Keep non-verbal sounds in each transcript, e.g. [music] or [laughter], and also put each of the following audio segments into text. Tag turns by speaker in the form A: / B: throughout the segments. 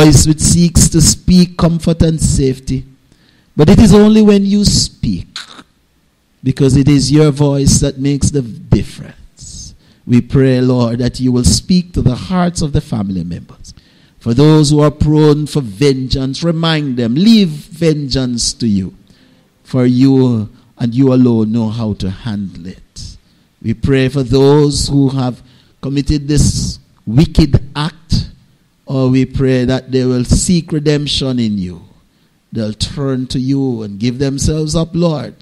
A: voice which seeks to speak comfort and safety. But it is only when you speak, because it is your voice that makes the difference. We pray, Lord, that you will speak to the hearts of the family members. For those who are prone for vengeance, remind them, leave vengeance to you. For you and you alone know how to handle it. We pray for those who have committed this wicked act, or we pray that they will seek redemption in you. They'll turn to you and give themselves up, Lord,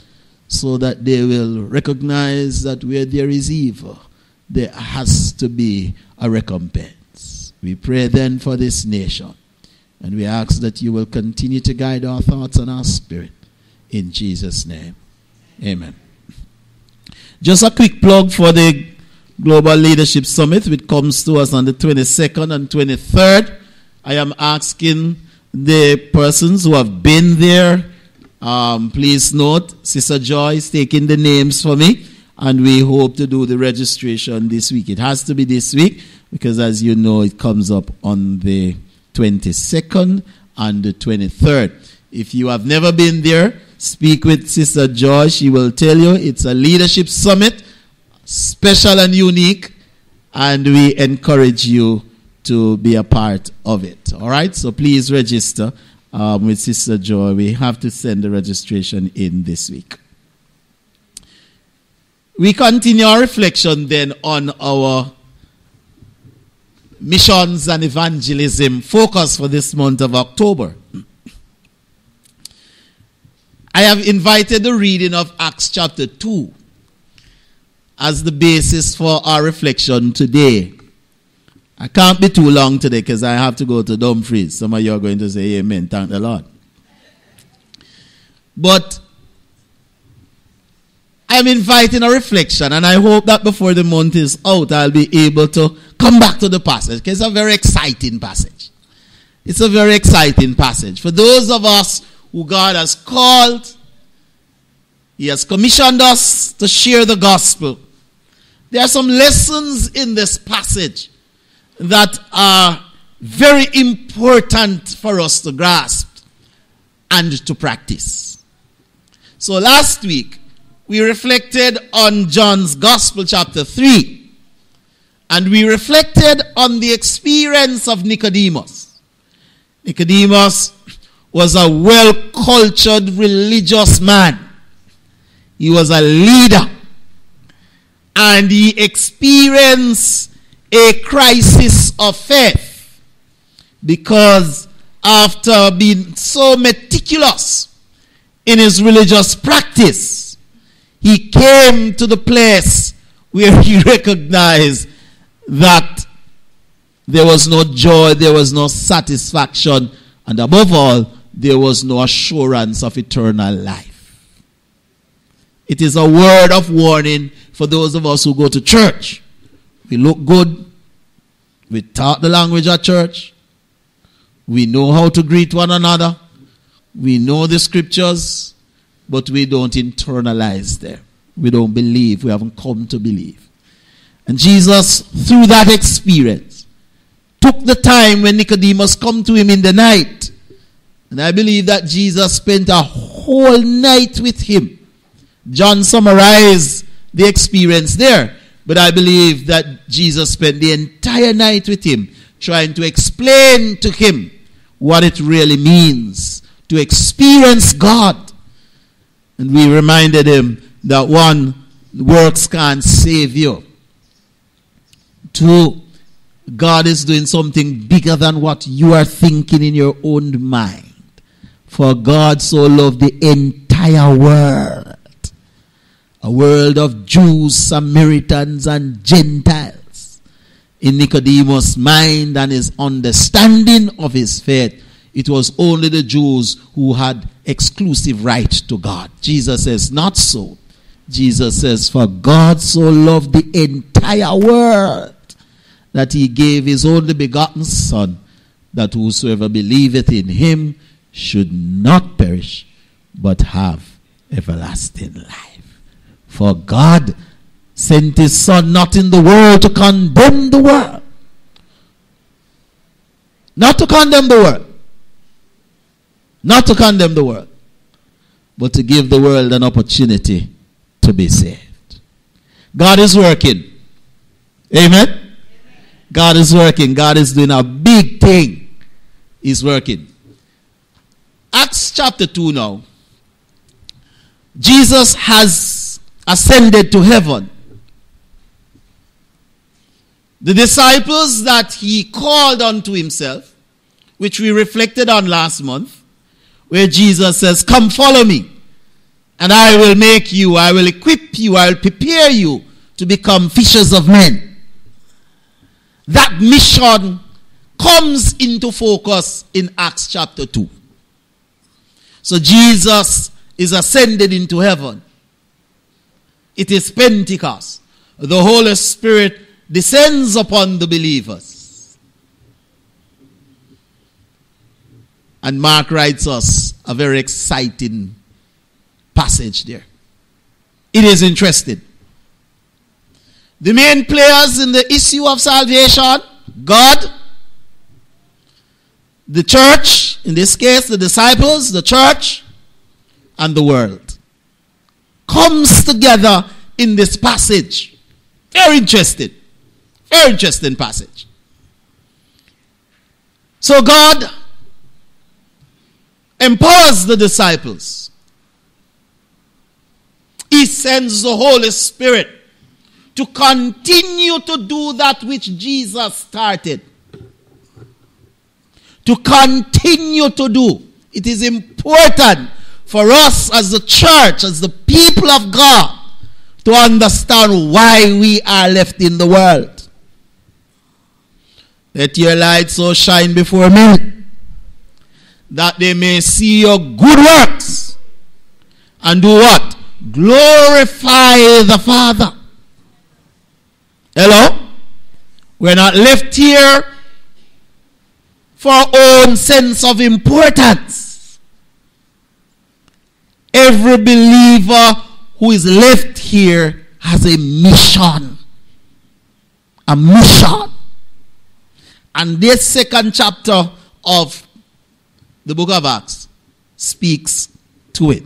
A: so that they will recognize that where there is evil, there has to be a recompense. We pray then for this nation, and we ask that you will continue to guide our thoughts and our spirit. In Jesus' name, amen. Just a quick plug for the Global Leadership Summit, which comes to us on the 22nd and 23rd. I am asking the persons who have been there, um, please note, Sister Joy is taking the names for me, and we hope to do the registration this week. It has to be this week because, as you know, it comes up on the 22nd and the 23rd. If you have never been there, speak with Sister Joy. She will tell you it's a leadership summit, special and unique, and we encourage you to be a part of it. All right, so please register um, with Sister Joy. We have to send the registration in this week. We continue our reflection then on our missions and evangelism focus for this month of October. I have invited the reading of Acts chapter 2 as the basis for our reflection today. I can't be too long today because I have to go to Dumfries. Some of you are going to say amen. Thank the Lord. But I'm inviting a reflection, and I hope that before the month is out, I'll be able to come back to the passage because it's a very exciting passage. It's a very exciting passage. For those of us who God has called, He has commissioned us to share the gospel. There are some lessons in this passage that are very important for us to grasp and to practice. So last week, we reflected on John's Gospel, chapter 3, and we reflected on the experience of Nicodemus. Nicodemus was a well cultured religious man, he was a leader, and he experienced a crisis of faith because after being so meticulous in his religious practice, he came to the place where he [laughs] recognized that there was no joy, there was no satisfaction, and above all, there was no assurance of eternal life. It is a word of warning for those of us who go to church. We look good. We talk the language at church. We know how to greet one another. We know the scriptures, but we don't internalize them. We don't believe. We haven't come to believe. And Jesus, through that experience, took the time when Nicodemus come to him in the night. And I believe that Jesus spent a whole night with him. John summarized the experience there. But I believe that Jesus spent the entire night with him trying to explain to him what it really means to experience God. And we reminded him that one, works can't save you. Two, God is doing something bigger than what you are thinking in your own mind. For God so loved the entire world a world of Jews, Samaritans, and Gentiles. In Nicodemus' mind and his understanding of his faith, it was only the Jews who had exclusive right to God. Jesus says, Not so. Jesus says, For God so loved the entire world that he gave his only begotten Son, that whosoever believeth in him should not perish, but have everlasting life. For God sent his Son not in the world to condemn the world, Not to condemn the world. Not to condemn the world. But to give the world an opportunity to be saved. God is working. Amen? God is working. God is doing a big thing. He's working. Acts chapter 2 now. Jesus has ascended to heaven. The disciples that he called unto himself, which we reflected on last month, where Jesus says, Come follow me, and I will make you, I will equip you, I will prepare you to become fishers of men. That mission comes into focus in Acts chapter 2. So Jesus is ascended into heaven. It is Pentecost. The Holy Spirit descends upon the believers. And Mark writes us a very exciting passage there. It is interesting. The main players in the issue of salvation God, the church, in this case, the disciples, the church, and the world. Comes together in this passage. Very interesting. Very interesting passage. So God empowers the disciples. He sends the Holy Spirit to continue to do that which Jesus started. To continue to do. It is important for us as the church, as the people of God, to understand why we are left in the world. Let your light so shine before men that they may see your good works and do what? Glorify the Father. Hello? We're not left here for our own sense of importance. Every believer who is left here has a mission. A mission. And this second chapter of the book of Acts speaks to it.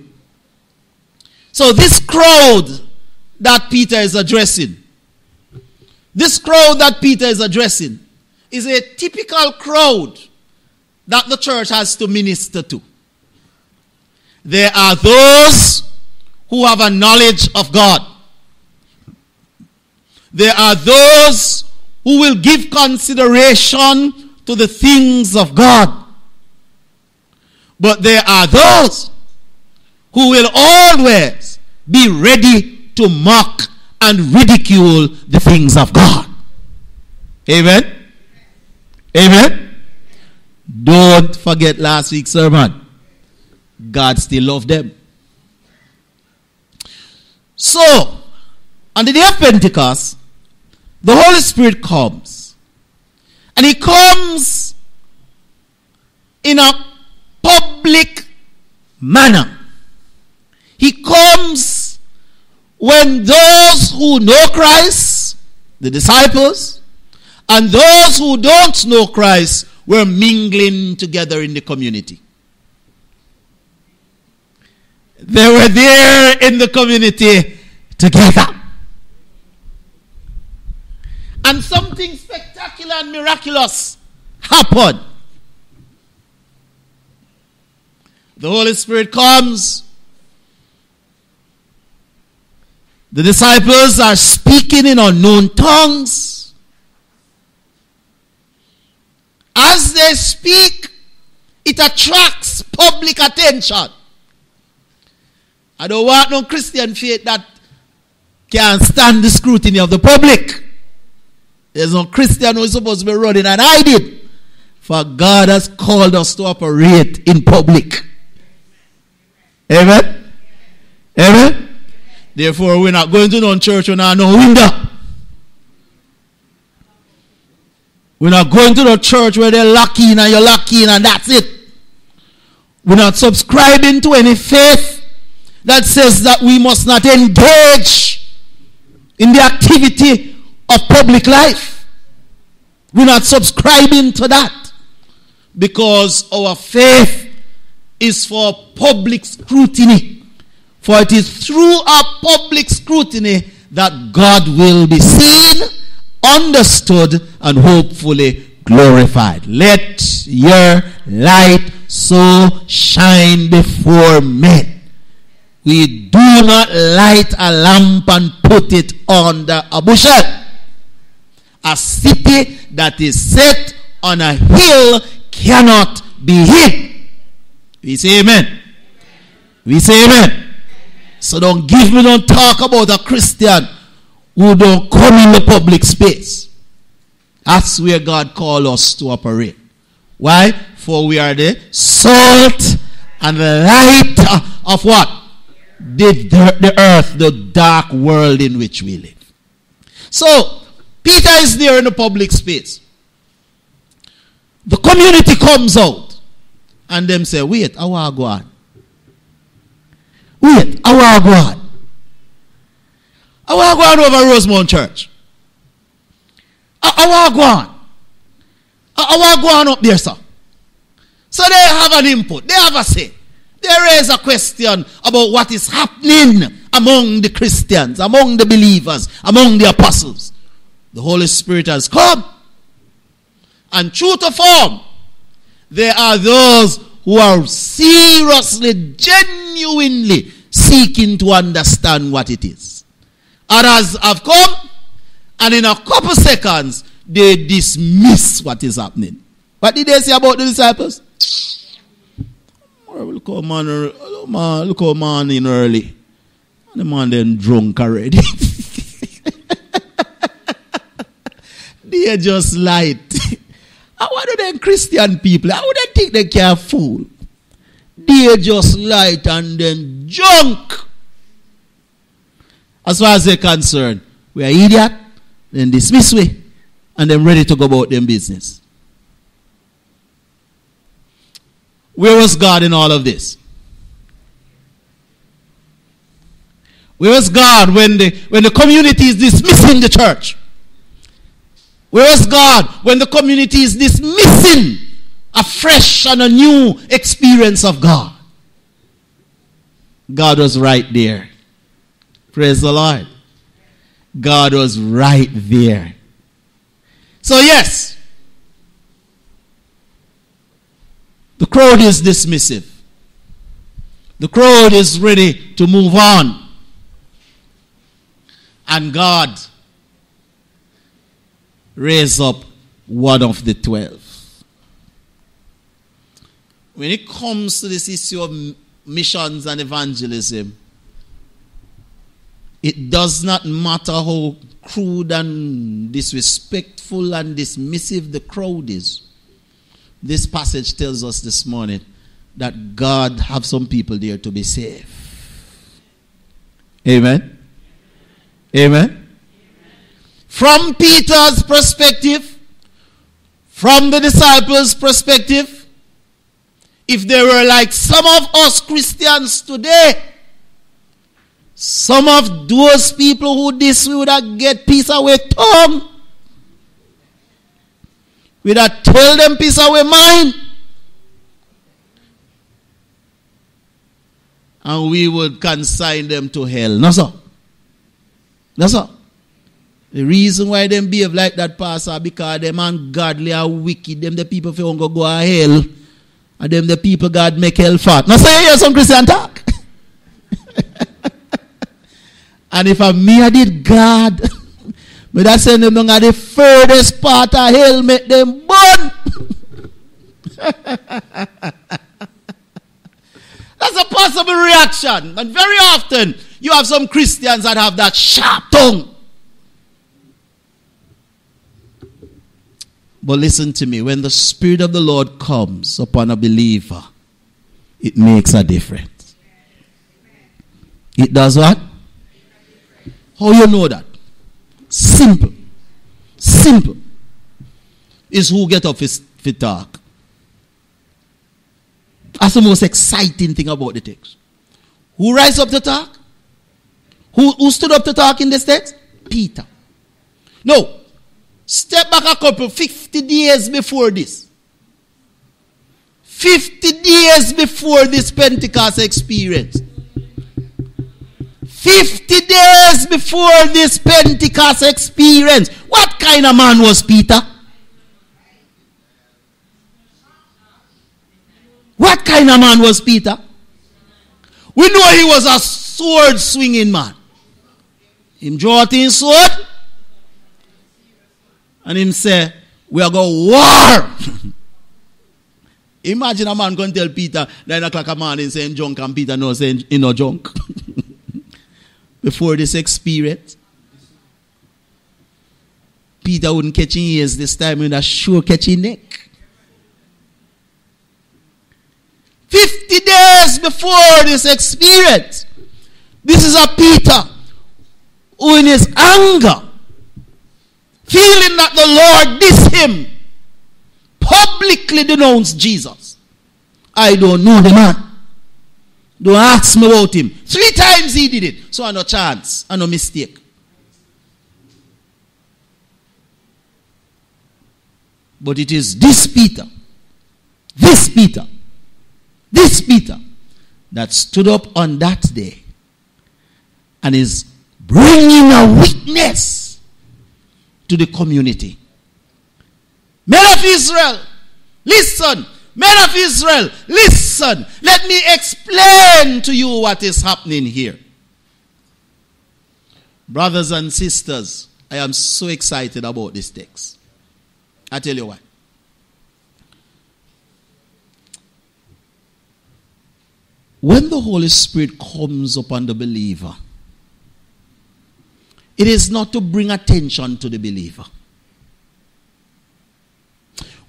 A: So, this crowd that Peter is addressing, this crowd that Peter is addressing, is a typical crowd that the church has to minister to. There are those who have a knowledge of God. There are those who will give consideration to the things of God. But there are those who will always be ready to mock and ridicule the things of God. Amen. Amen. Don't forget last week's sermon. God still loved them. So, on the day of Pentecost, the Holy Spirit comes. And He comes in a public manner. He comes when those who know Christ, the disciples, and those who don't know Christ were mingling together in the community. They were there in the community together and something spectacular and miraculous happened. The Holy Spirit comes. The disciples are speaking in unknown tongues. As they speak, it attracts public attention. I don't want no Christian faith that can stand the scrutiny of the public. There's no Christian who is supposed to be running and hiding. For God has called us to operate in public. Amen? Amen? Therefore, we're not going to no church when I no window. We're not going to the church where they're locking and you're locking and that's it. We're not subscribing to any faith that says that we must not engage in the activity of public life. We're not subscribing to that. because our faith is for public scrutiny. For it is through our public scrutiny that God will be seen, understood, and hopefully glorified. Let your light so shine before men. We do not light a lamp and put it under a bushel. A city that is set on a hill cannot be hid. We say amen. We say amen. So don't give me, don't talk about a Christian who don't come in the public space. That's where God called us to operate. Why? For we are the salt and the light of what? The, the, earth, the dark world in which we live. So, Peter is there in the public space. The community comes out and them say, wait, I want to go on. Wait, I want go on. I want to go on over Rosemount Church. I, I want to go on. I, I want to go on up there, sir. So they have an input. They have a say. They raise a question about what is happening among the Christians, among the believers, among the apostles. The Holy Spirit has come. And true to form, there are those who are seriously, genuinely seeking to understand what it is. Others have come, and in a couple seconds, they dismiss what is happening. What did they say about the disciples? Look how man, look how man in early. The man then drunk already. [laughs] they are just light. [laughs] How do them Christian people? How would they think they can fool? They just light and then junk. As far as they're concerned, we are idiot, then dismiss we, and then ready to go about them business. Where was God in all of this? Where was God when the, when the community is dismissing the church? Where was God when the community is dismissing a fresh and a new experience of God? God was right there. Praise the Lord. God was right there. So, yes, the crowd is dismissive. The crowd is ready to move on. And God raise up one of the twelve. When it comes to this issue of missions and evangelism, it does not matter how crude and disrespectful and dismissive the crowd is. This passage tells us this morning that God have some people there to be saved. Amen. Amen. From Peter's perspective, from the disciples' perspective, if they were like some of us Christians today, some of those people who this would have get peace away tongue. We'd have told them peace away mind. And we would consign them to hell. No, sir. No, sir. The reason why them behave like that, Pastor, because them ungodly are wicked. Them the people who go go to hell. And them the people God make hell fat. Now say hear some Christian talk. [laughs] and if I me I did God, [laughs] but I send them at the furthest part of hell, make them burn. [laughs] That's a possible reaction. And very often you have some Christians that have that sharp tongue. But listen to me when the Spirit of the Lord comes upon a believer, it makes a difference. It does what? How you know that? Simple. Simple. Is who get up his talk. That's the most exciting thing about the text. Who rise up to talk? Who, who stood up to talk in this text? Peter. No, Step back a couple, 50 days before this. 50 days before this Pentecost experience. 50 days before this Pentecost experience. What kind of man was Peter? What kind of man was Peter? We know he was a sword swinging man. Him draw his sword and him say, We are going war. [laughs] Imagine a man going to tell Peter 9 o'clock a morning saying junk and Peter no saying you know junk. Before this experience. Peter wouldn't catch his ears this time, he would have sure catch his neck. 50 days before this experience. This is a Peter who, in his anger, feeling that the Lord dissed him, publicly denounced Jesus. I don't know the man. Don't ask me about him. Three times he did it. So I no chance, I no mistake. But it is this Peter, this Peter, this Peter that stood up on that day and is bringing a witness to the community. Men of Israel, listen. Men of Israel, listen. Let me explain to you what is happening here. Brothers and sisters, I am so excited about this text. I tell you why. When the Holy Spirit comes upon the believer, it is not to bring attention to the believer.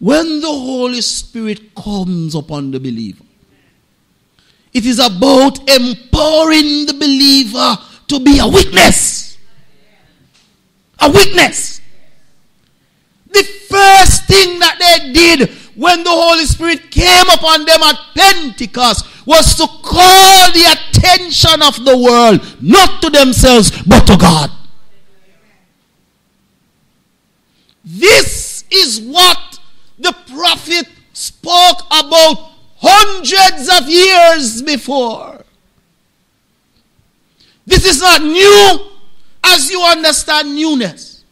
A: When the Holy Spirit comes upon the believer, it is about empowering the believer to be a witness. A witness. The first thing that they did when the Holy Spirit came upon them at Pentecost was to call the attention of the world, not to themselves, but to God. This is what the prophet spoke about hundreds of years before. This is not new as you understand newness.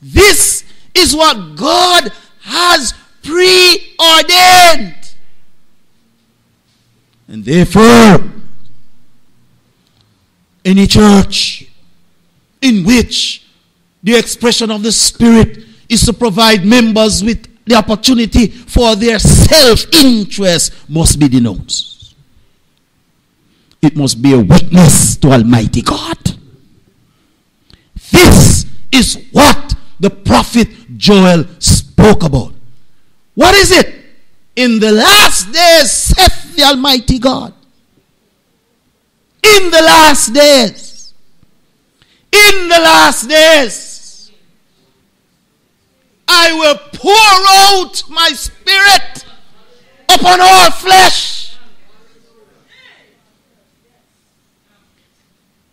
A: This is what God has preordained. And therefore, any church in which the expression of the Spirit is to provide members with the opportunity for their self interest must be denounced. It must be a witness to Almighty God. This is what the prophet Joel spoke about. What is it? In the last days, saith the Almighty God. In the last days. In the last days. I will pour out my spirit upon all flesh.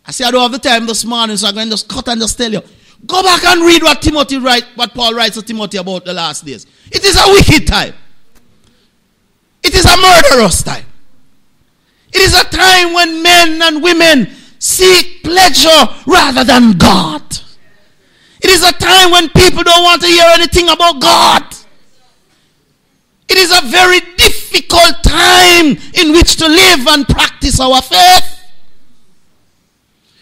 A: I say I don't have the time this morning, so I'm going to just cut and just tell you. Go back and read what Timothy write, what Paul writes to Timothy about the last days. It is a wicked time. It is a murderous time. It is a time when men and women seek pleasure rather than God. It is a time when people don't want to hear anything about God. It is a very difficult time in which to live and practice our faith.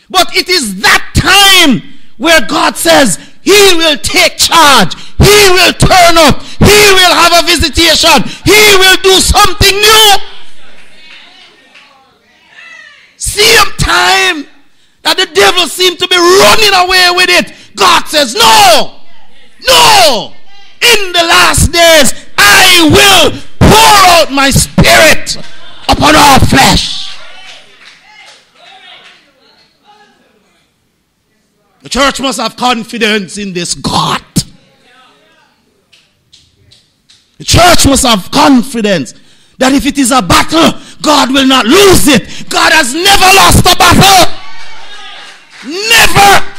A: But it is that time where God says He will take charge. He will turn up. He will have a visitation. He will do something new. Same time that the devil seemed to be running away with it, God says, No, no. In the last days, I will pour out my spirit upon all flesh. The church must have confidence in this God. The church must have confidence that if it is a battle, God will not lose it. God has never lost a battle. Never.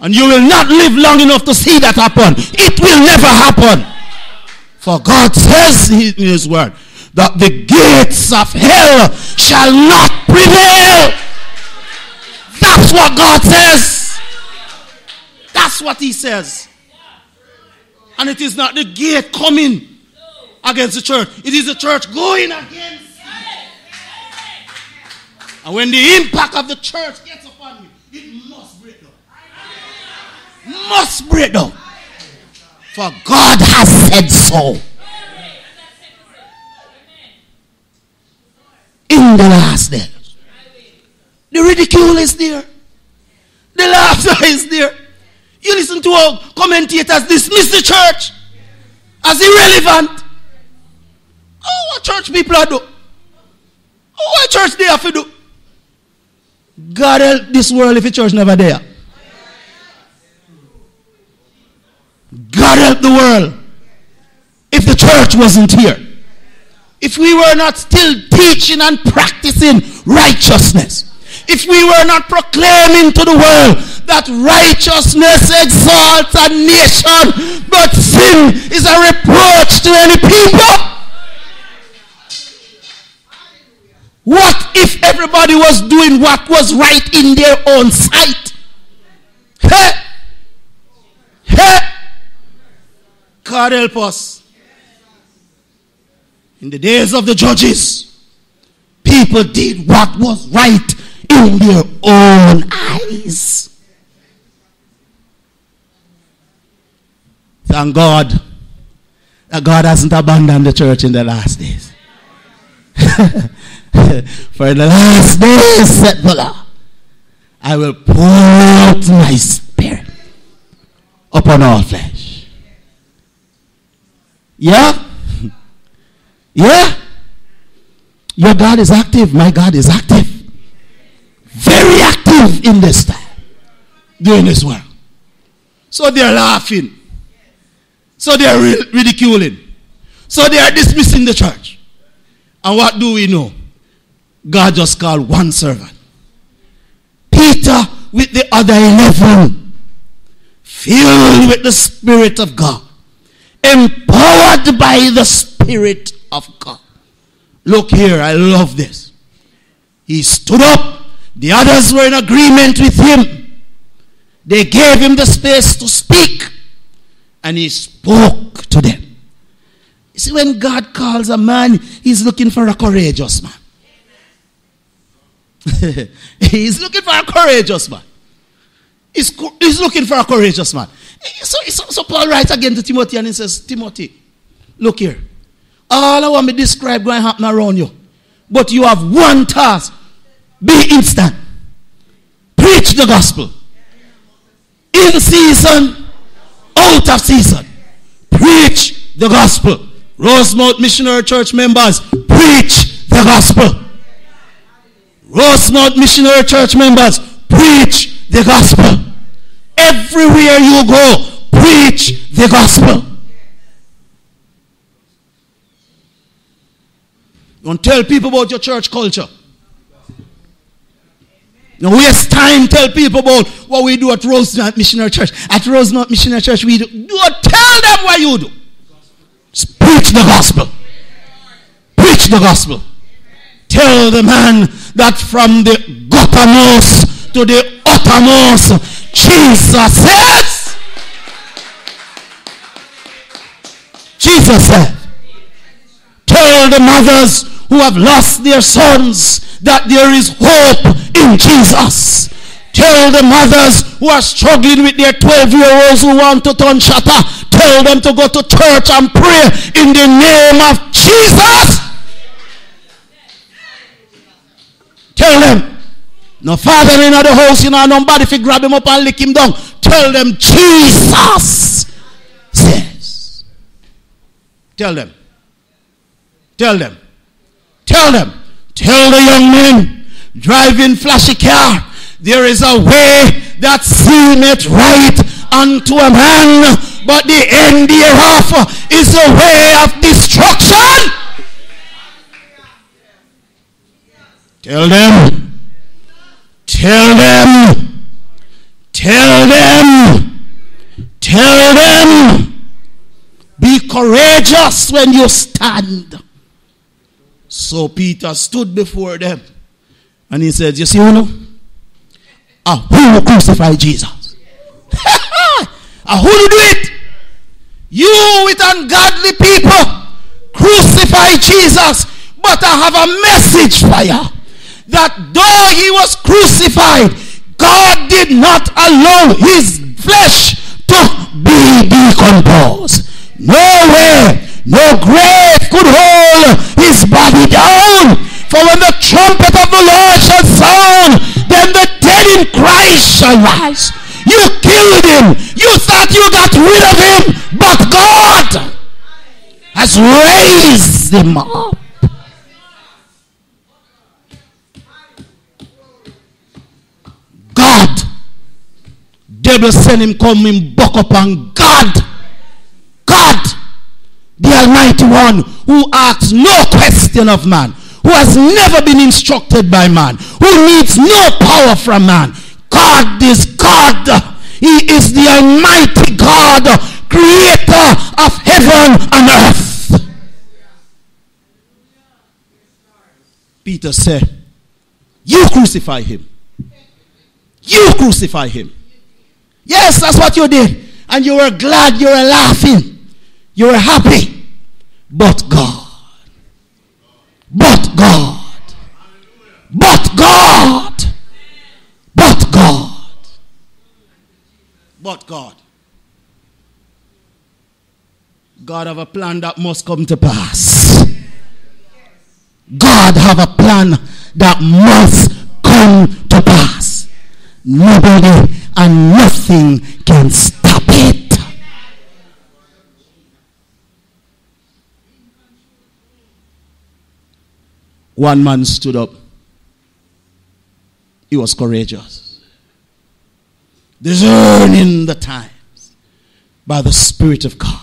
A: And you will not live long enough to see that happen. It will never happen. For God says in his word that the gates of hell shall not prevail. That's what God says. That's what he says. And it is not the gate coming against the church, it is the church going against. And when the impact of the church gets upon you, it. Must break down. For God has said so. In the last days. The ridicule is there. The laughter is there. You listen to our commentators dismiss the church as irrelevant. Oh, what church people are do? Oh, what church they have to do? God help this world if the church never there. God help the world if the church wasn't here. If we were not still teaching and practicing righteousness. If we were not proclaiming to the world that righteousness exalts a nation, but sin is a reproach to any people. What if everybody was doing what was right in their own sight? Hey! Hey! God help us. In the days of the judges, people did what was right in their own eyes. Thank God that God hasn't abandoned the church in the last days. [laughs] For in the last days, said the Lord, I will pour out my spirit upon all flesh. Yeah? Yeah? Your God is active. My God is active. Very active in this time. Doing this work. So they're laughing. So they're ridiculing. So they are dismissing the church. And what do we know? God just called one servant. Peter with the other 11, filled with the Spirit of God, empowered by the Spirit of God. Look here, I love this. He stood up, the others were in agreement with him. They gave him the space to speak, and he spoke to them. You see, when God calls a man, he's looking for a courageous man. [laughs] he's looking for a courageous man. He's, he's looking for a courageous man. So, so, so Paul writes again to Timothy and he says, Timothy, look here. All I want me to describe going happen around you. But you have one task. Be instant. Preach the gospel. In season, out of season. Preach the gospel. Rosemount Missionary Church members, preach the gospel. Rosemount Missionary Church members, preach the gospel. Everywhere you go, preach the gospel. Don't tell people about your church culture. Don't waste time tell people about what we do at Rosemount Missionary Church. At Rosemount Missionary Church, we do. Do tell them what you do. Preach the gospel. Preach the gospel. Tell the man that from the guttermost to the uttermost, Jesus says. Jesus said. Tell the mothers who have lost their sons that there is hope in Jesus. Tell the mothers who are struggling with their 12 year olds who want to turn shatter. Tell them to go to church and pray in the name of Jesus. Tell them. No father in the house, you know, nobody if you grab him up and lick him down. Tell them Jesus. Tell them. Tell them. Tell them. Tell the young men driving flashy car. There is a way that seemeth right unto a man, but the end thereof is a way of destruction. Tell them. Tell them. Tell them. Tell them. Be courageous when you stand. So Peter stood before them and he said, You see, who know? Who will crucify Jesus? [laughs] ah, who will do it? You with ungodly people crucify Jesus. But I have a message for you that though he was crucified, God did not allow his flesh to be decomposed. No way, no grave could hold his body down. For when the trumpet of the Lord shall sound, then the dead in Christ shall rise. You killed him. You thought you got rid of him, but God has raised him up. God. Devil send him come in buck upon. God, the Almighty One, who asks no question of man, who has never been instructed by man, who needs no power from man. God is God. He is the Almighty God, creator of heaven and earth. Peter said, You crucify him. You crucify him. Yes, that's what you did. And you were glad, you were laughing, you were happy. But God, but God, but God, but God, but God. God have a plan that must come to pass. God have a plan that must come to pass. Nobody and nothing can stop it. One man stood up. He was courageous. Discerning the times by the Spirit of God.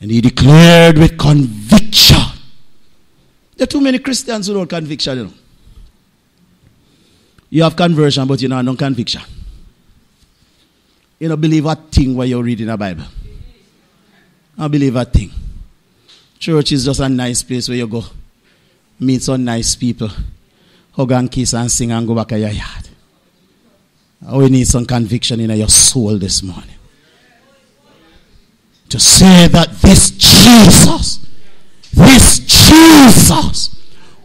A: And he declared with conviction. There are too many Christians who don't conviction, you know. You have conversion, but you know no conviction. You don't believe a thing while you're reading the Bible. I believe a thing. Church is just a nice place where you go. Meet some nice people. Hug and kiss and sing and go back to your yard. Oh, we need some conviction in your soul this morning. To say that this Jesus, this Jesus,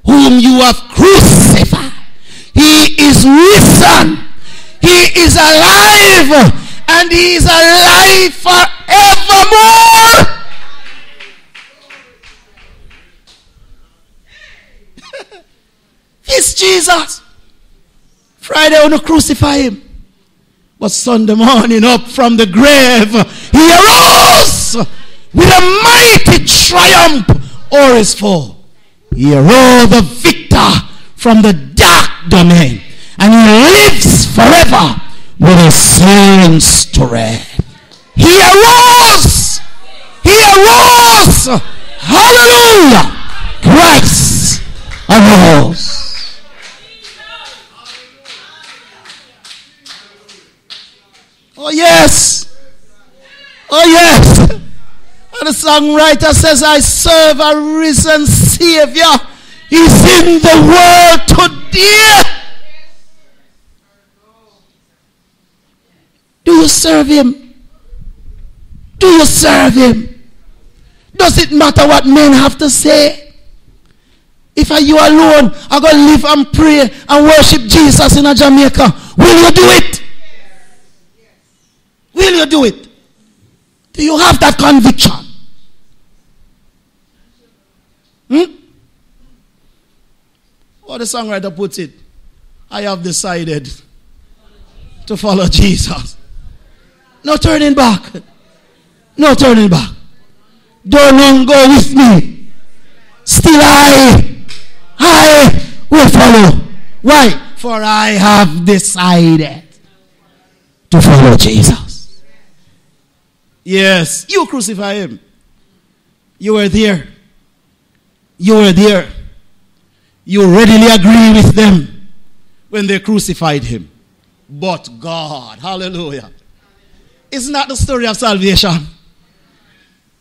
A: whom you have crucified, he is risen. He is alive. And he is alive forevermore. it's Jesus. I want to crucify him. But Sunday morning, up from the grave, he arose with a mighty triumph o'er his foe. He arose the victor from the dark domain. And he lives forever with his saints to reign. He arose. He arose. Hallelujah. Christ arose. Oh, yes. Oh, yes. And the songwriter says, I serve a risen Savior is in the world today. Do you serve him? Do you serve him? Does it matter what men have to say? If are you alone, I go live and pray and worship Jesus in a Jamaica, will you do it? You do it? Do you have that conviction? Hmm? What the songwriter puts it, I have decided to follow Jesus. No turning back. No turning back. Don't go with me. Still I, I will follow. Why? For I have decided to follow Jesus. Yes, you crucify him. You were there. You were there you readily agree with them when they crucified him. But God, hallelujah. Isn't that the story of salvation?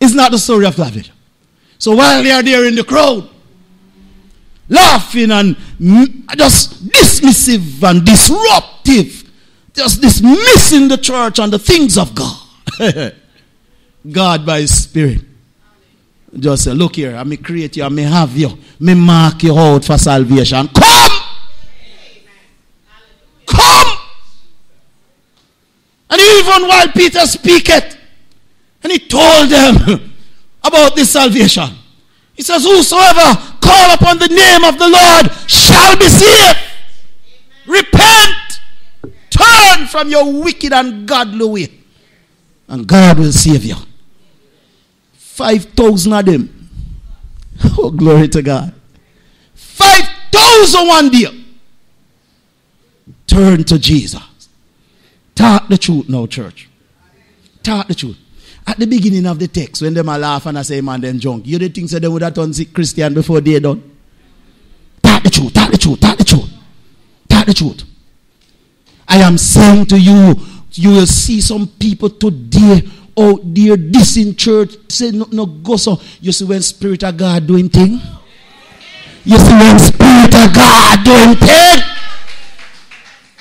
A: It's not the story of salvation. So while they are there in the crowd, laughing and just dismissive and disruptive, just dismissing the church and the things of God. [laughs] God by His Spirit. Just say, look here, I may create you, I may have you, may mark you out for salvation. Come! Come! And even while Peter speaketh, and he told them [laughs] about this salvation. He says, Whosoever call upon the name of the Lord shall be saved. Repent. Turn from your wicked and godly way. And God will save you. 5,000 of them. [laughs] Oh, glory to God. 5,000 one day. Turn to Jesus. Talk the truth now, church. Talk the truth. At the beginning of the text, when them a laugh and I say, man, them drunk, you didn't think so they would have done Christian before they done? Talk the truth, talk the truth, talk the truth. Talk the truth. I am saying to you, you will see some people today out there, this in church, say no, no go so. You see when Spirit of God doing thing? You see when Spirit of God doing thing?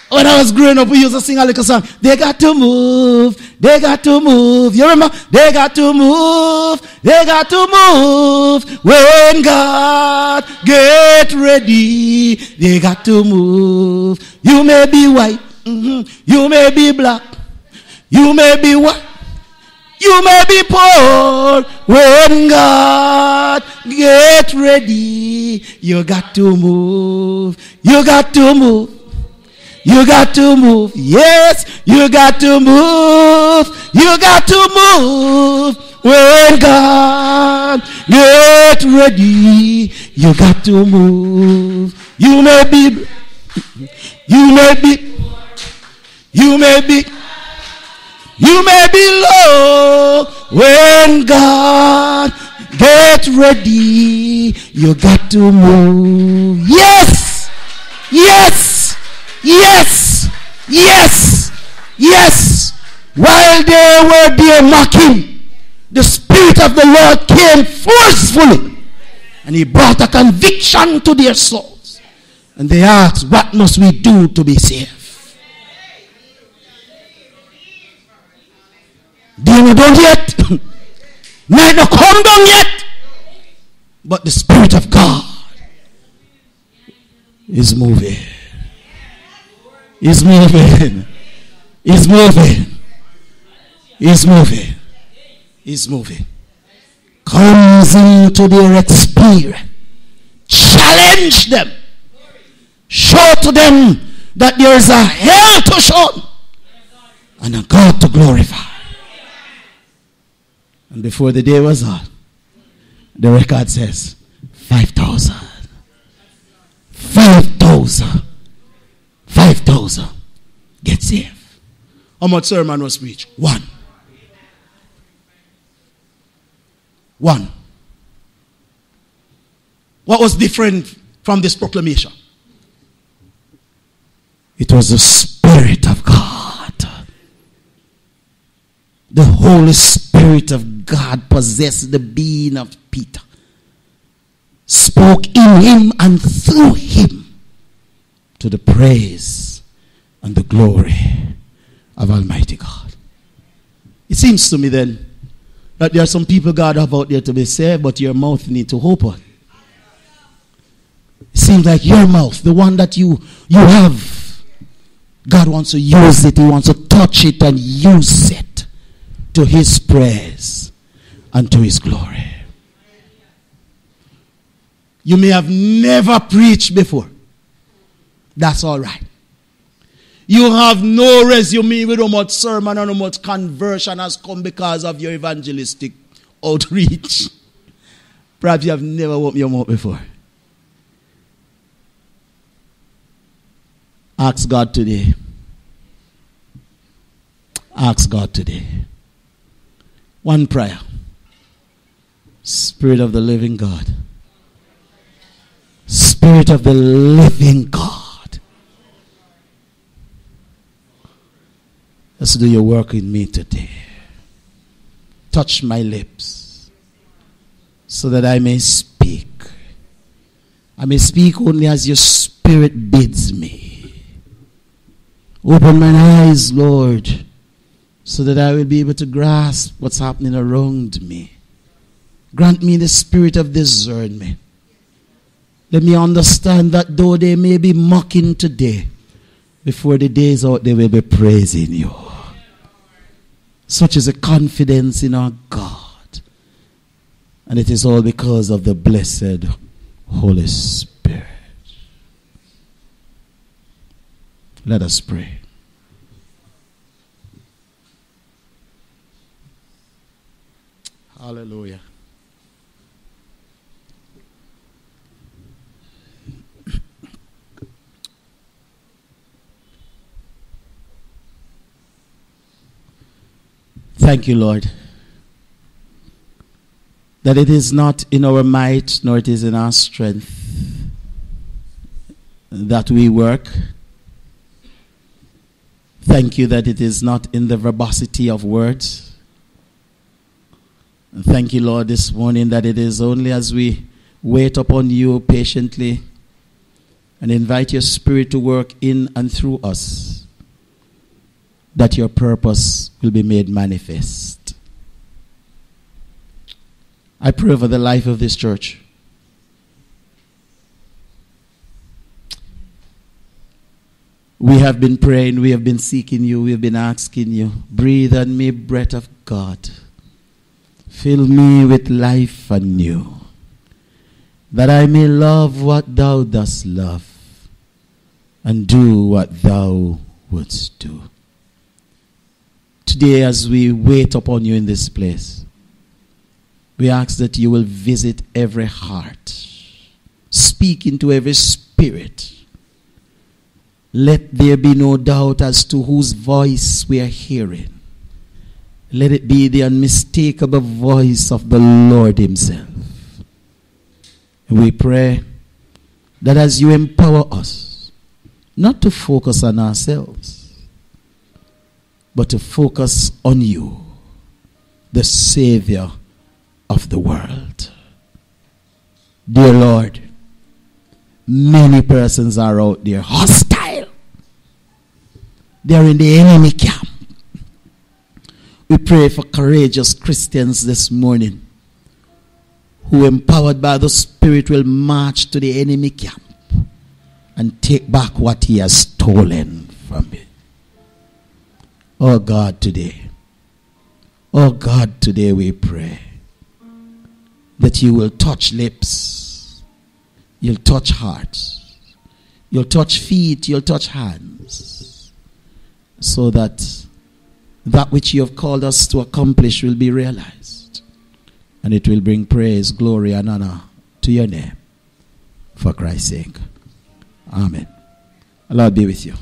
A: When I was growing up, we used to sing a little song. They got to move. They got to move. You remember? They got to move. They got to move. When God get ready, they got to move. You may be white. Mm-hmm. You may be black. You may be what? You may be poor. When God get ready, you got to move. You got to move. You got to move. Yes, you got to move. You got to move. When God get ready, you got to move. You may be, you may be, you may be, you may be low. When God get ready, you got to move. Yes, yes. Yes, yes, yes. While they were there mocking, the Spirit of the Lord came forcefully and He brought a conviction to their souls. And they asked, What must we do to be saved? Not done yet. Not come down yet. But the Spirit of God is moving. Is moving. Is moving. Is moving. Is moving. Comes into their experience. Challenge them. Show to them that there is a hell to show and a God to glorify. And before the day was out, the record says 5,000. 5,000 5,000 get saved. How much sermon was preached? One. One. What was different from this proclamation? It was the Spirit of God. The Holy Spirit of God possessed the being of Peter, spoke in him and through him to the praise and the glory of Almighty God. It seems to me then that there are some people God have out there to be saved, but your mouth need to open. It seems like your mouth, the one that you you have, God wants to use it. He wants to touch it and use it to His praise and to His glory. You may have never preached before. That's all right. You have no resume with how much sermon and how much conversion has come because of your evangelistic outreach. Perhaps you have never opened your mouth before. Ask God today. Ask God today. One prayer. Spirit of the living God. Spirit of the living God. Let's do your work in me today. Touch my lips. so that I may speak. I may speak only as your spirit bids me. Open my eyes, Lord, so that I will be able to grasp what's happening around me. Grant me the spirit of discernment. Let me understand that though they may be mocking today, before the day is out, they will be praising you. Such is a confidence in our God. And it is all because of the blessed Holy Spirit. Let us pray. Hallelujah. Thank you, Lord that it is not in our might nor it is in our strength that we work. Thank you that it is not in the verbosity of words. And thank you, Lord, this morning that it is only as we wait upon you patiently and invite your Spirit to work in and through us that your purpose will be made manifest. I pray for the life of this church. We have been praying, we have been seeking you, we have been asking you. Breathe on me, breath of God. Fill me with life anew, that I may love what thou dost love and do what thou wouldst do. Today, as we wait upon you in this place, we ask that you will visit every heart, speak into every spirit. Let there be no doubt as to whose voice we are hearing. Let it be the unmistakable voice of the Lord Himself. We pray that as you empower us, not to focus on ourselves, but to focus on you, the Savior of the world. Dear Lord, many persons are out there hostile. They're in the enemy camp. We pray for courageous Christians this morning who, empowered by the Spirit, will march to the enemy camp and take back what he has stolen from me. Oh God, today. Oh God, today we pray that you will touch lips, you'll touch hearts, you'll touch feet, you'll touch hands, so that that which you have called us to accomplish will be realized. And it will bring praise, glory, and honor to your name. For Christ's sake. Amen. Allah be with you.